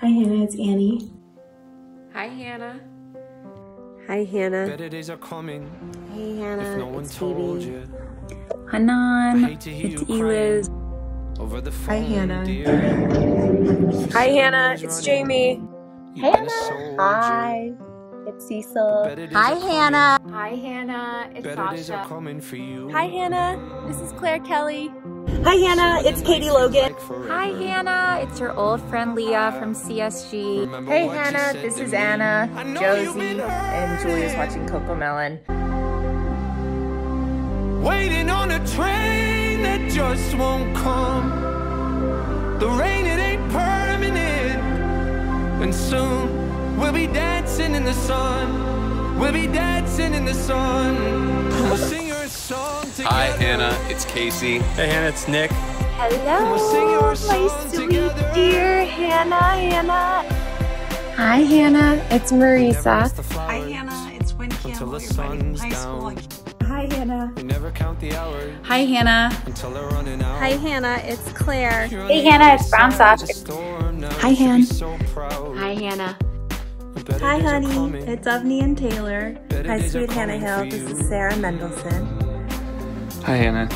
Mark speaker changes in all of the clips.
Speaker 1: Hi, Hannah. It's Annie.
Speaker 2: Hi, Hannah.
Speaker 3: Hi, Hannah.
Speaker 4: Better days are coming.
Speaker 3: Hey, Hannah.
Speaker 4: No one
Speaker 3: it's
Speaker 4: told
Speaker 3: Phoebe.
Speaker 4: you.
Speaker 5: Hanan,
Speaker 4: hate to hear
Speaker 5: it's Eliz.
Speaker 4: Over the
Speaker 1: Hi, Hannah.
Speaker 4: dear.
Speaker 3: Hi, Hannah. It's Jamie.
Speaker 4: You've been a soldier.
Speaker 3: Hi. It's Cecil.
Speaker 5: Hi. Hannah.
Speaker 2: Hi, Hannah. It's
Speaker 4: Better
Speaker 2: Sasha.
Speaker 4: coming for you.
Speaker 3: Hi, Hannah.
Speaker 5: This is Claire Kelly.
Speaker 3: Hi, Hannah. It's Katie Logan.
Speaker 5: Hi, Hannah. It's your old friend Leah from CSG.
Speaker 6: Hey Hannah, this is? Anna,
Speaker 4: I know you've
Speaker 6: Josie, and Julia's watching CoComelon.
Speaker 4: Waiting on a train that just won't come. The rain, it ain't permanent. And soon we'll be dancing in the sun. We'll be dancing in the sun. We'll sing your song.
Speaker 7: Hi, Hannah. It's Casey.
Speaker 8: Hey Hannah, it's Nick.
Speaker 4: We'll sing your song together.
Speaker 3: dear Hannah. Hannah.
Speaker 6: Hi Hannah, it's Marisa.
Speaker 4: Hi, Hannah. It's when Until the sun's down.
Speaker 1: Hi, Hannah.
Speaker 4: We never count the hours
Speaker 5: Hi, Hannah.
Speaker 4: until they're running out.
Speaker 3: Hi, Hannah. It's Claire.
Speaker 5: Hey, Hannah. It's Brown Sock.
Speaker 1: Hi, Han.
Speaker 2: Hi, Hannah.
Speaker 1: Hi, honey. It's Ovni and Taylor. Hi, sweet Hannah Hill. This is Sarah Mendelson.
Speaker 7: Hi, Hannah.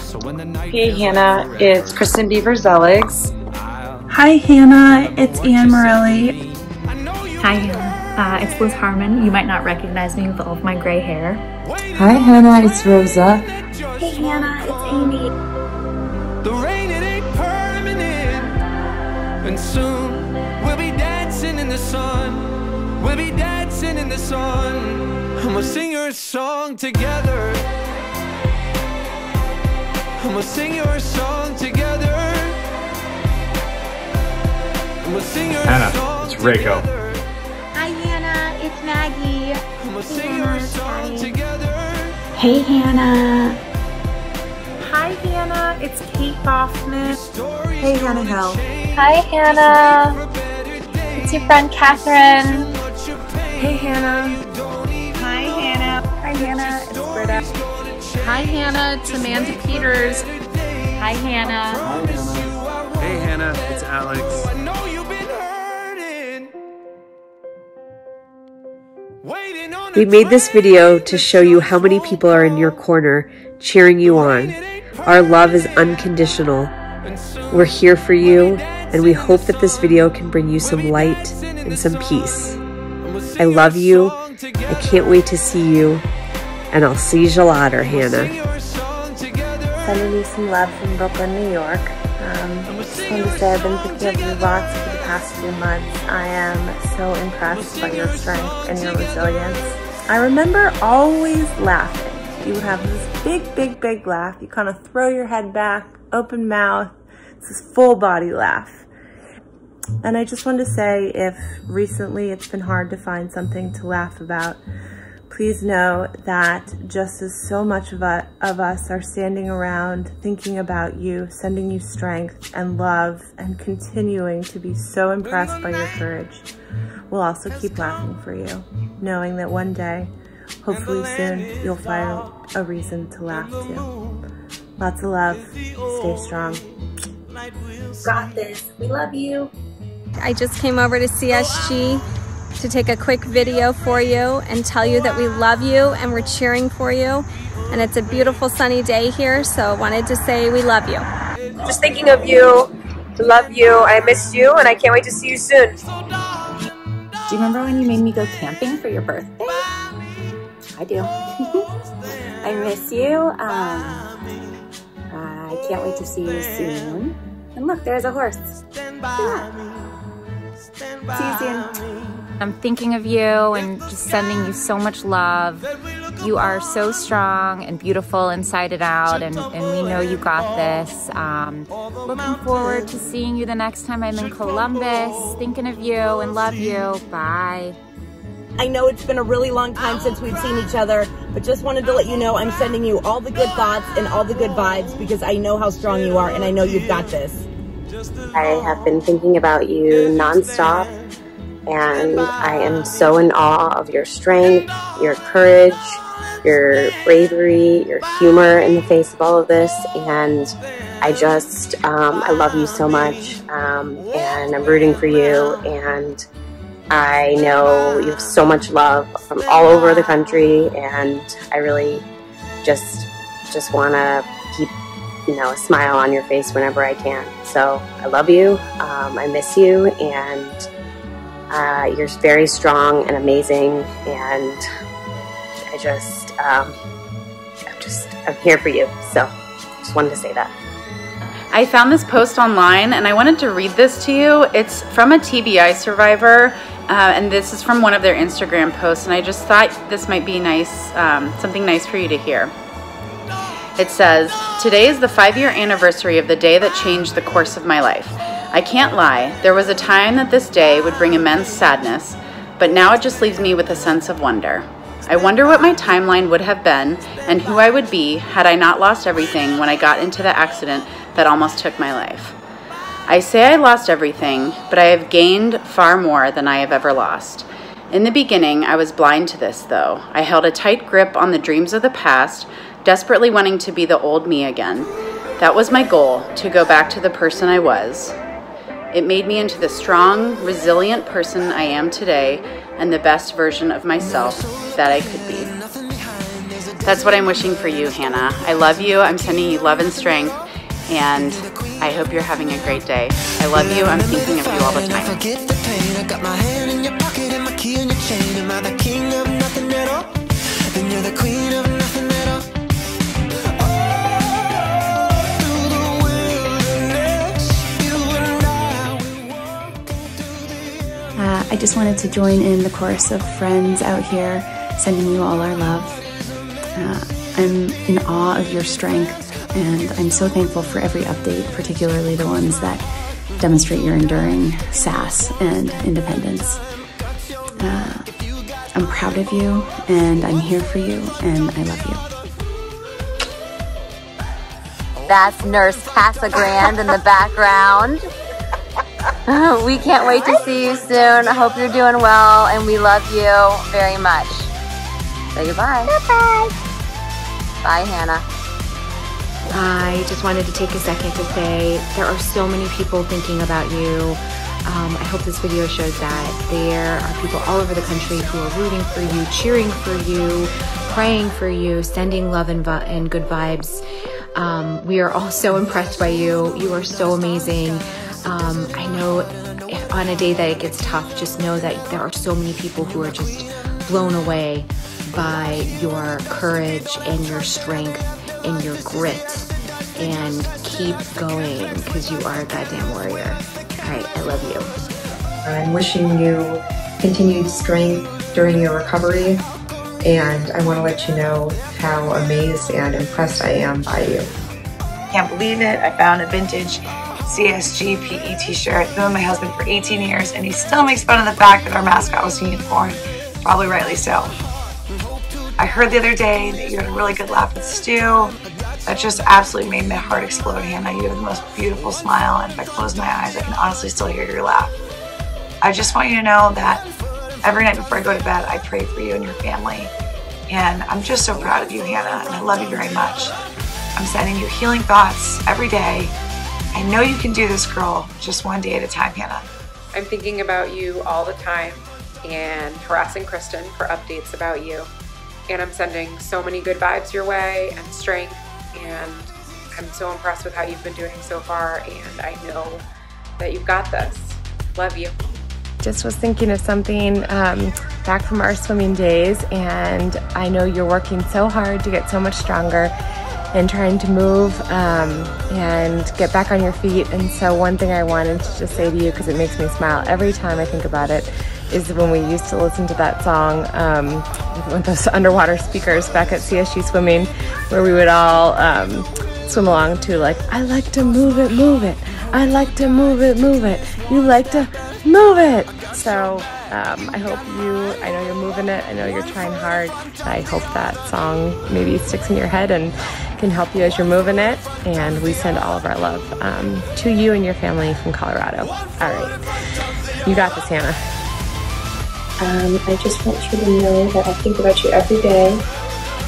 Speaker 9: Hey Hannah, it's Kristen Beaver Zeligs.
Speaker 1: Hi, Hannah. It's Anne Morelli.
Speaker 5: Hi, Hannah. Uh, it's Liz Harmon. You might not recognize me with all of my gray hair.
Speaker 9: Hi Hannah, it's Rosa.
Speaker 1: Hey, Hannah. It's Amy.
Speaker 4: The rain, it ain't permanent. And soon we'll be dancing in the sun. We'll be dancing in the sun. I'ma sing your song together. I'ma sing your song together. I'ma sing your
Speaker 8: Hannah,
Speaker 4: song
Speaker 8: it's Reiko.
Speaker 4: together.
Speaker 5: Hi, Hannah. It's Maggie.
Speaker 4: I'ma sing your song together.
Speaker 1: Hey, Hannah.
Speaker 5: Hi, Hannah. It's Kate Hoffman.
Speaker 1: Hey, Hannah Hill.
Speaker 5: Hi, Hannah. It's your friend Catherine.
Speaker 1: Hey, Hannah.
Speaker 5: Hi, Hannah. Hi, Hannah. It's Britta. Hi, Hannah. It's Amanda Peters. Hi, Hannah.
Speaker 8: Hey Hannah, it's Alex.
Speaker 4: I know you've been hurting. Waiting on
Speaker 3: We made this video to show you how many people are in your corner, cheering you on. Our love is unconditional. We're here for you, and we hope that this video can bring you some light and some peace. I love you. I can't wait to see you. And I'll see you later, Hannah.
Speaker 1: Sending you some love from Brooklyn, New York. Um, just wanted to say I've been thinking of you lots for the past few months. I am so impressed by your strength and your resilience. I remember always laughing. You would have this big, big, big laugh. You kind of throw your head back, open mouth. It's this full body laugh. And I just wanted to say if recently it's been hard to find something to laugh about, please know that just as so much of, u- of us are standing around thinking about you, sending you strength and love, and continuing to be so impressed by your courage, we'll also keep laughing for you, knowing that one day, hopefully soon, you'll find a reason to laugh too. Lots of love. Stay strong.
Speaker 5: Got this. We love you.
Speaker 3: I just came over to CSG to take a quick video for you and tell you that we love you and we're cheering for you. And it's a beautiful sunny day here, so I wanted to say we love you.
Speaker 9: Just thinking of you, love you, I miss you, and I can't wait to see you soon.
Speaker 5: Do you remember when you made me go camping for your birthday? I do. I miss you. Um, I can't wait to see you soon. And look, there's a horse. See you soon. I'm thinking of you and just sending you so much love. You are so strong and beautiful inside and out, and, and we know you got this. Um, looking forward to seeing you the next time I'm in Columbus. Thinking of you and love you. Bye.
Speaker 9: I know it's been a really long time since we've seen each other, but just wanted to let you know I'm sending you all the good thoughts and all the good vibes because I know how strong you are and I know you've got this.
Speaker 10: I have been thinking about you nonstop, and I am so in awe of your strength, your courage, your bravery, your humor in the face of all of this, and I just, um, I love you so much, um, and I'm rooting for you, and I know you have so much love from all over the country, and I really just, just want to keep, you know, a smile on your face whenever I can. So I love you, um, I miss you, and uh, you're very strong and amazing, and I just, um, I'm just, I'm here for you. So just wanted to say that.
Speaker 11: I found this post online and I wanted to read this to you. It's from a TBI survivor uh, and this is from one of their Instagram posts and I just thought this might be nice, um, something nice for you to hear. It says, Today is the five year anniversary of the day that changed the course of my life. I can't lie, there was a time that this day would bring immense sadness, but now it just leaves me with a sense of wonder. I wonder what my timeline would have been and who I would be had I not lost everything when I got into the accident that almost took my life. I say I lost everything, but I have gained far more than I have ever lost. In the beginning, I was blind to this, though. I held a tight grip on the dreams of the past, desperately wanting to be the old me again. That was my goal, to go back to the person I was. It made me into the strong, resilient person I am today and the best version of myself that I could be. That's what I'm wishing for you, Hannah. I love you. I'm sending you love and strength, and I hope you're having a great day. I love you. I'm thinking of you all the time.
Speaker 12: I just wanted to join in the chorus of friends out here, sending you all our love. Uh, I'm in awe of your strength, and I'm so thankful for every update, particularly the ones that demonstrate your enduring sass and independence. Uh, I'm proud of you, and I'm here for you, and I love you.
Speaker 5: That's Nurse Casa Grand in the background. we can't wait to see you soon. I hope you're doing well, and we love you very much. Say goodbye.
Speaker 13: Bye-bye.
Speaker 5: Bye, Hannah.
Speaker 13: I just wanted to take a second to say there are so many people thinking about you. Um, I hope this video shows that there are people all over the country who are rooting for you, cheering for you, praying for you, sending love and, and good vibes. Um, we are all so impressed by you. You are so amazing. Um, I know if on a day that it gets tough, just know that there are so many people who are just blown away by your courage and your strength and your grit. And keep going because you are a goddamn warrior. All right, I love you.
Speaker 14: I'm wishing you continued strength during your recovery, and I want to let you know how amazed and impressed I am by you.
Speaker 15: Can't believe it. I found a vintage CSG PE t-shirt. With my husband for 18 years and he still makes fun of the fact that our mascot was singing porn. Probably rightly so. I heard the other day that you had a really good laugh with Stu. That just absolutely made my heart explode, Hannah. You have the most beautiful smile and if I close my eyes, I can honestly still hear your laugh. I just want you to know that every night before I go to bed, I pray for you and your family. And I'm just so proud of you, Hannah, and I love you very much. I'm sending you healing thoughts every day I know you can do this, girl, just one day at a time, Hannah.
Speaker 16: I'm thinking about you all the time and harassing Kristen for updates about you. And I'm sending so many good vibes your way and strength. And I'm so impressed with how you've been doing so far. And I know that you've got this. Love you.
Speaker 1: Just was thinking of something um, back from our swimming days, and I know you're working so hard to get so much stronger and trying to move um, and get back on your feet. And so, one thing I wanted to just say to you, because it makes me smile every time I think about it, is when we used to listen to that song um, with those underwater speakers back at CSG Swimming, where we would all um, swim along to, like, I like to move it, move it. I like to move it, move it. You like to move it. So um, I hope you, I know you're moving it. I know you're trying hard. I hope that song maybe sticks in your head and can help you as you're moving it. And we send all of our love um, to you and your family from Colorado. All right. You got this, Hannah.
Speaker 14: Um, I just want you to know that I think about you every day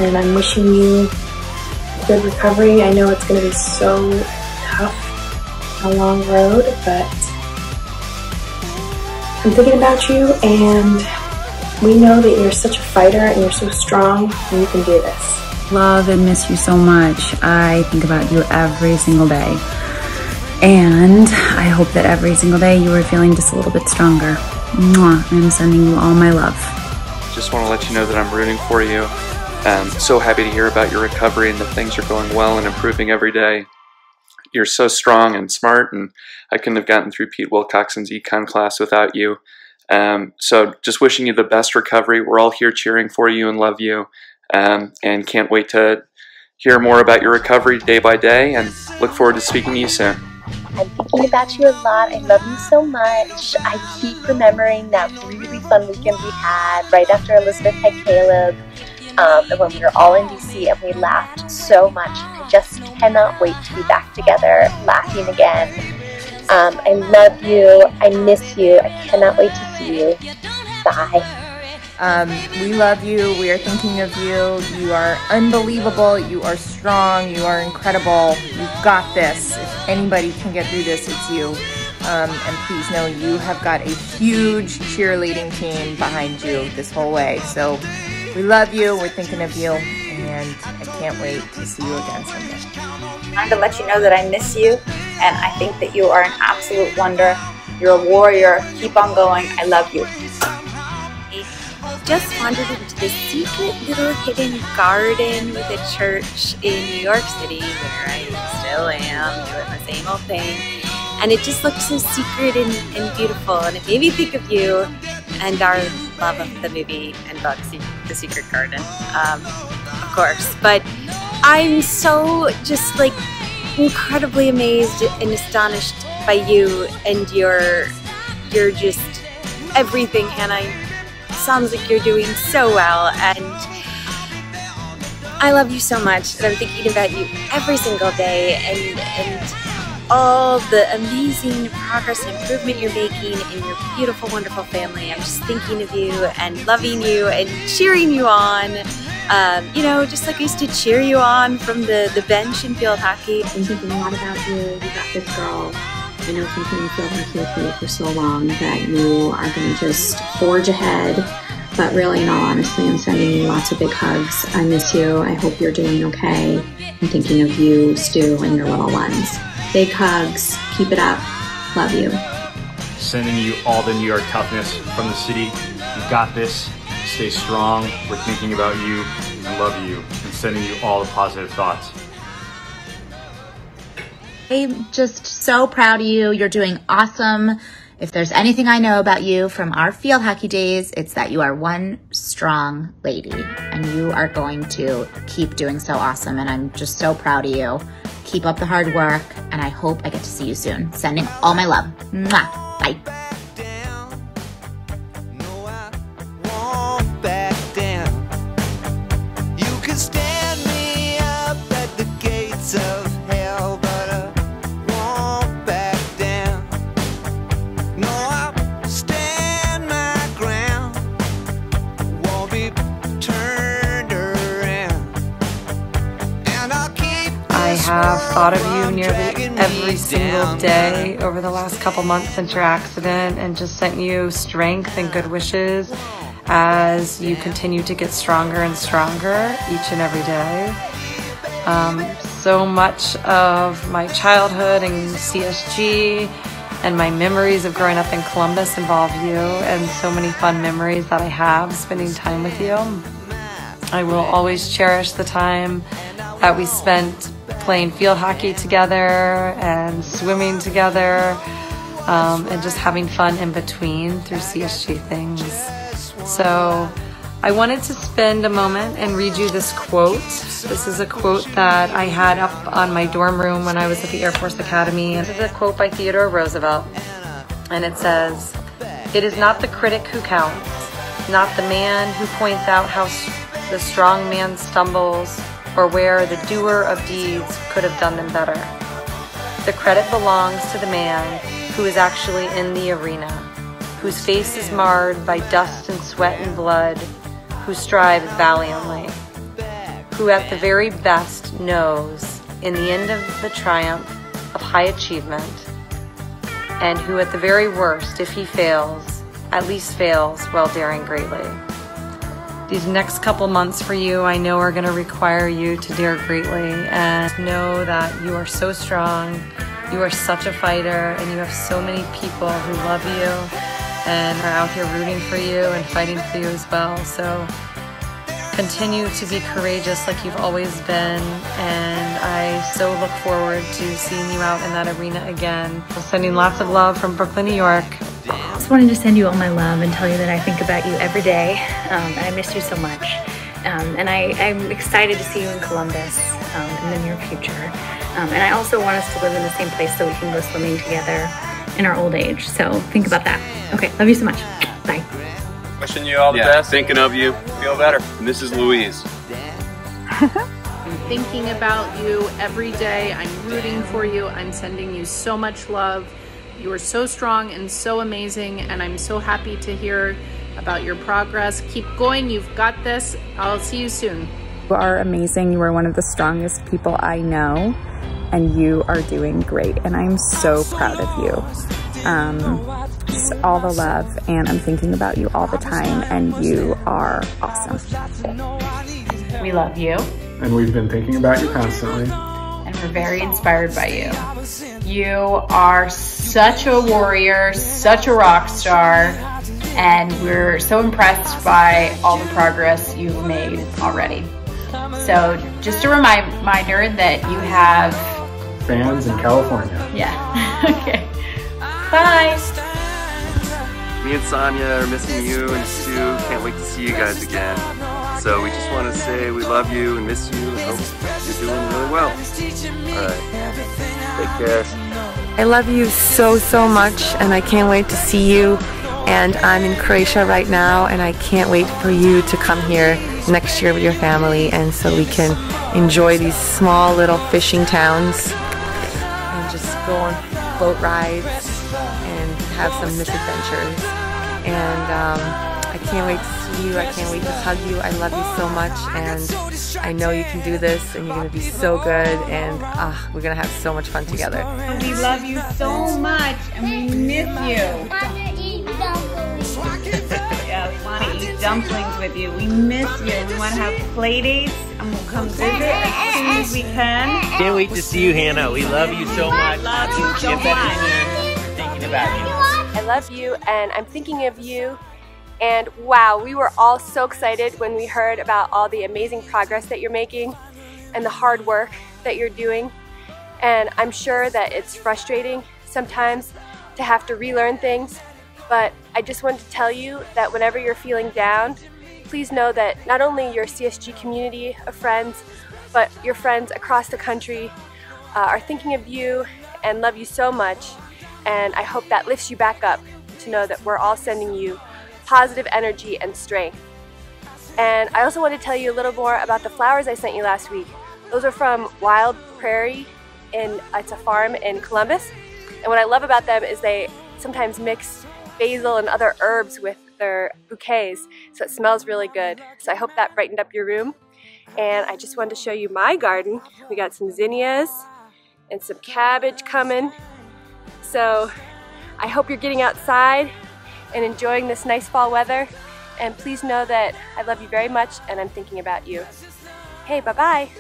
Speaker 17: and I'm wishing you good recovery. I know it's going to be so tough, a long road, but I'm thinking about you and we know that you're such a fighter and you're so strong and you can do this.
Speaker 12: Love and miss you so much. I think about you every single day. And I hope that every single day you are feeling just a little bit stronger. Mwah. I'm sending you all my love.
Speaker 18: Just want to let you know that I'm rooting for you. I'm so happy to hear about your recovery and that things are going well and improving every day. You're so strong and smart, and I couldn't have gotten through Pete Wilcoxon's econ class without you. Um, so just wishing you the best recovery. We're all here cheering for you and love you, um, and can't wait to hear more about your recovery day by day. And look forward to speaking to you soon.
Speaker 10: I'm thinking about you a lot. I love you so much. I keep remembering that really fun weekend we had right after Elizabeth had Caleb, um, when we were all in DC and we laughed so much. I just cannot wait to be back together, laughing again. Um, I love you. I miss you. I cannot wait to see you. Bye.
Speaker 1: Um, we love you. We are thinking of you. You are unbelievable. You are strong. You are incredible. You've got this. If anybody can get through this, it's you. Um, and please know you have got a huge cheerleading team behind you this whole way. So we love you. We're thinking of you. And I can't wait to see you again someday.
Speaker 19: I wanted to let you know that I miss you. And I think that you are an absolute wonder. You're a warrior. Keep on going. I love you
Speaker 20: just wandered into this secret little hidden garden with a church in New York City where I still am doing the same old thing. And it just looked so secret and, and beautiful. And it made me think of you and our love of the movie and book, The Secret Garden, um, of course. But I'm so just like incredibly amazed and astonished by you and your, your just everything, Hannah sounds like you're doing so well and I love you so much and I'm thinking about you every single day and, and all the amazing progress and improvement you're making in your beautiful, wonderful family. I'm just thinking of you and loving you and cheering you on. Um, you know, just like I used to cheer you on from the, the bench in field hockey.
Speaker 21: I'm thinking a lot about you. You got this girl. I know from playing field hockey with you for so long that you are going to just forge ahead. But really, in all honesty, I'm sending you lots of big hugs. I miss you. I hope you're doing okay. I'm thinking of you, Stu, and your little ones. Big hugs. Keep it up. Love you.
Speaker 8: Sending you all the New York toughness from the city. You got this. Stay strong. We're thinking about you and love you and sending you all the positive thoughts.
Speaker 22: I'm just so proud of you. You're doing awesome. If there's anything I know about you from our field hockey days, it's that you are one strong lady and you are going to keep doing so awesome. And I'm just so proud of you. Keep up the hard work and I hope I get to see you soon. Sending all my love. Mwah. Bye.
Speaker 23: Have thought of you nearly every single day over the last couple months since your accident and just sent you strength and good wishes as you continue to get stronger and stronger each and every day. Um, so much of my childhood and CSG and my memories of growing up in Columbus involve you and so many fun memories that I have spending time with you. I will always cherish the time that we spent playing field hockey together and swimming together um, and just having fun in between through CSG things. So I wanted to spend a moment and read you this quote. This is a quote that I had up on my dorm room when I was at the Air Force Academy. And this is a quote by Theodore Roosevelt. And it says, It is not the critic who counts, not the man who points out how the strong man stumbles or where the doer of deeds could have done them better. The credit belongs to the man who is actually in the arena, whose face is marred by dust and sweat and blood, who strives valiantly. who at the very best knows in the end of the triumph of high achievement, and who at the very worst, if he fails, at least fails while daring greatly. These next couple months for you, I know are going to require you to dare greatly and know that you are so strong, you are such a fighter, and you have so many people who love you and are out here rooting for you and fighting for you as well. So continue to be courageous like you've always been and I so look forward to seeing you out in that arena again. Sending lots of love from Brooklyn, New York.
Speaker 12: I just wanted to send you all my love and tell you that I think about you every day um, and I miss you so much. Um, and I, am excited to see you in Columbus um, in the near future. Um, and I also want us to live in the same place so we can go swimming together in our old age. So think about that. Okay, love you so much. Bye.
Speaker 7: Wishing you all the yeah, best. Thinking of you. Feel better. And this is Louise.
Speaker 24: I'm thinking about you every day. I'm rooting for you. I'm sending you so much love. You are so strong and so amazing, and I'm so happy to hear about your progress. Keep going. You've got this. I'll see you soon.
Speaker 25: You are amazing. You are one of the strongest people I know, and you are doing great. And I'm so proud of you. Um, just all the love and I'm thinking about you all the time and you are awesome.
Speaker 11: We love you.
Speaker 26: And we've been thinking about you constantly.
Speaker 11: We're very inspired by you. You are such a warrior, such a rock star, and we're so impressed by all the progress you've made already. So just a reminder that you have
Speaker 26: fans in California.
Speaker 11: Yeah. okay. Bye
Speaker 7: me and Sonia are missing you and Sue. Can't wait to see you guys again. So we just want to say we love you and miss you and hope you're doing really well. Alright, take care.
Speaker 17: I love you so, so much and I can't wait to see you. And I'm in Croatia right now and I can't wait for you to come here next year with your family and so we can enjoy these small little fishing towns and just go on boat rides and have some misadventures. And um, I can't wait to see you. I can't wait to hug you. I love you so much. And I know you can do this and you're going to be so good. And uh, we're going to have so much fun together.
Speaker 11: We love you so much and we miss you. yeah, want to eat dumplings with you. We miss you. We want to have play dates and we'll come visit as soon as we can.
Speaker 27: Can't wait to see you, Hannah. We love you so much.
Speaker 11: Love you so much
Speaker 27: about you.
Speaker 2: I love you and I'm thinking of you. And wow, we were all so excited when we heard about all the amazing progress that you're making and the hard work that you're doing. And I'm sure that it's frustrating sometimes to have to relearn things, but I just wanted to tell you that whenever you're feeling down, please know that not only your CSG community of friends, but your friends across the country uh, are thinking of you and love you so much. And I hope that lifts you back up to know that we're all sending you positive energy and strength. And I also want to tell you a little more about the flowers I sent you last week. Those are from Wild Prairie, and it's a farm in Columbus. And what I love about them is they sometimes mix basil and other herbs with their bouquets, so it smells really good. So I hope that brightened up your room. And I just wanted to show you my garden. We got some zinnias and some cabbage coming. So I hope you're getting outside and enjoying this nice fall weather. And please know that I love you very much and I'm thinking about you. Hey, bye-bye.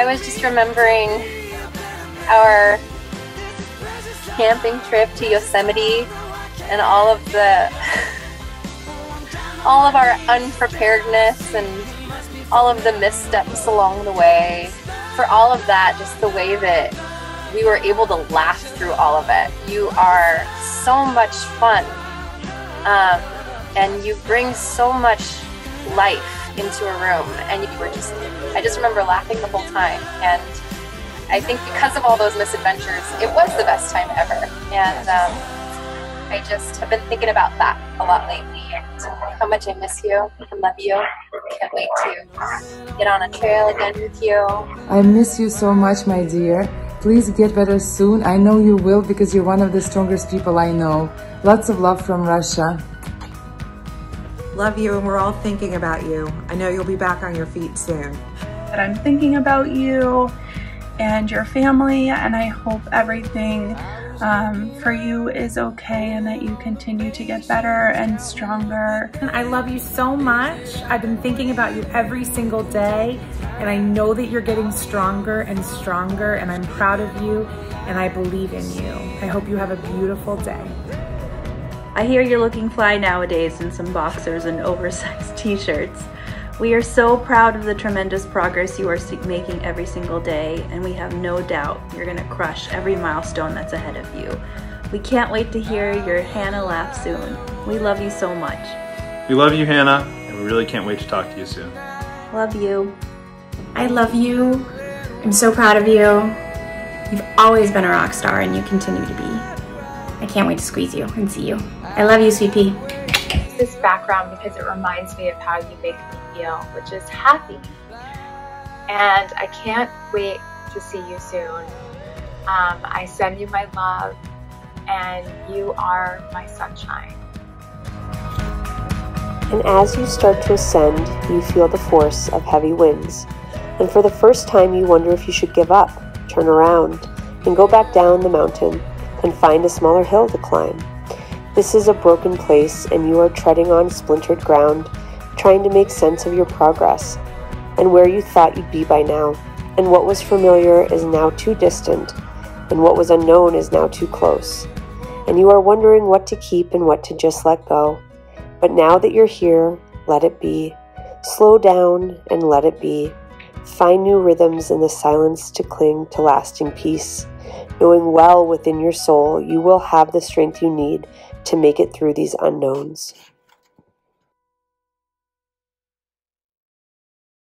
Speaker 28: I was just remembering our camping trip to Yosemite and all of the all of our unpreparedness and all of the missteps along the way. For all of that, just the way that we were able to laugh through all of it. You are so much fun. Um, and you bring so much life into a room. And you were just, I just remember laughing the whole time. And I think because of all those misadventures, it was the best time ever. And um, I just have been thinking about that a lot lately and how much I miss you and love you. Can't wait to get on a trail again with you.
Speaker 29: I miss you so much, my dear. Please get better soon. I know you will because you're one of the strongest people I know. Lots of love from Russia.
Speaker 30: Love you, and we're all thinking about you. I know you'll be back on your feet soon.
Speaker 31: That I'm thinking about you and your family, and I hope everything um, for you is okay and that you continue to get better and stronger.
Speaker 32: I love you so much. I've been thinking about you every single day, and I know that you're getting stronger and stronger, and I'm proud of you, and I believe in you. I hope you have a beautiful day.
Speaker 9: I hear you're looking fly nowadays in some boxers and oversized t-shirts. We are so proud of the tremendous progress you are making every single day, and we have no doubt you're going to crush every milestone that's ahead of you. We can't wait to hear your Hannah laugh soon. We love you so much.
Speaker 8: We love you, Hannah, and we really can't wait to talk to you soon.
Speaker 9: Love you.
Speaker 33: I love you. I'm so proud of you. You've always been a rock star, and you continue to be. I can't wait to squeeze you and see you. I love you, sweet pea.
Speaker 34: This background because it reminds me of how you make me which is happy. And I can't wait to see you soon. Um, I send you my love, and you are my sunshine.
Speaker 3: And as you start to ascend, you feel the force of heavy winds. And for the first time, you wonder if you should give up, turn around, and go back down the mountain and find a smaller hill to climb. This is a broken place, and you are treading on splintered ground, trying to make sense of your progress and where you thought you'd be by now. And what was familiar is now too distant, and what was unknown is now too close. And you are wondering what to keep and what to just let go. But now that you're here, let it be. Slow down and let it be. Find new rhythms in the silence to cling to lasting peace knowing well within your soul you will have the strength you need to make it through these unknowns.